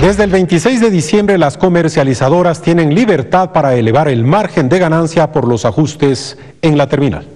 Desde el 26 de diciembre las comercializadoras tienen libertad para elevar el margen de ganancia por los ajustes en la terminal.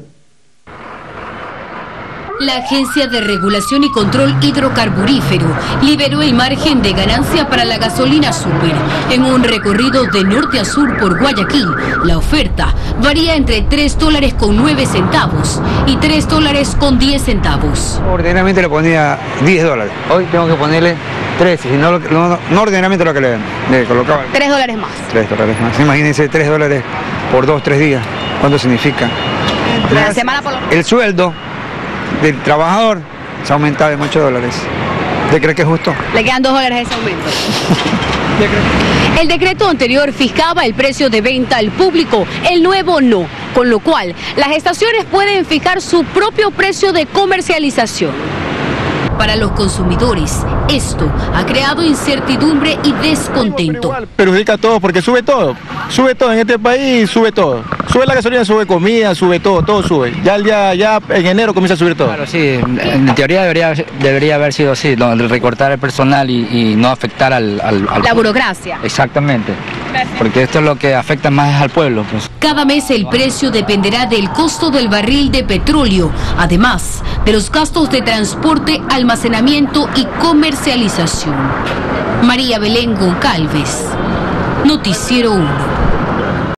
La Agencia de Regulación y Control Hidrocarburífero liberó el margen de ganancia para la gasolina super. En un recorrido de norte a sur por Guayaquil, la oferta varía entre 3 dólares con 9 centavos y 3 dólares con 10 centavos. Ordinariamente le ponía 10 dólares. Hoy tengo que ponerle 13, si no, no, no ordinariamente lo que le, le colocaba. 3 dólares más. 3 dólares más. Imagínense 3 dólares por 2, 3 días. ¿Cuánto significa? La semana por lo El sueldo del trabajador se ha aumentado en 8 dólares. ¿Usted cree que es justo? Le quedan 2 dólares ese aumento. El decreto anterior fijaba el precio de venta al público, el nuevo no, con lo cual las estaciones pueden fijar su propio precio de comercialización. Para los consumidores, esto ha creado incertidumbre y descontento. Perjudica a todos porque sube todo, sube todo en este país, sube todo. Sube la gasolina, sube comida, sube todo, todo sube. Ya el día, ya en enero comienza a subir todo. Claro, sí, en teoría debería, debería haber sido así, recortar el personal y, y no afectar al, al- al- La burocracia. Exactamente. Porque esto es lo que afecta más al pueblo. pues. Cada mes el precio dependerá del costo del barril de petróleo, además de los gastos de transporte, almacenamiento y comercialización. María Belén Goncalves, Noticiero 1.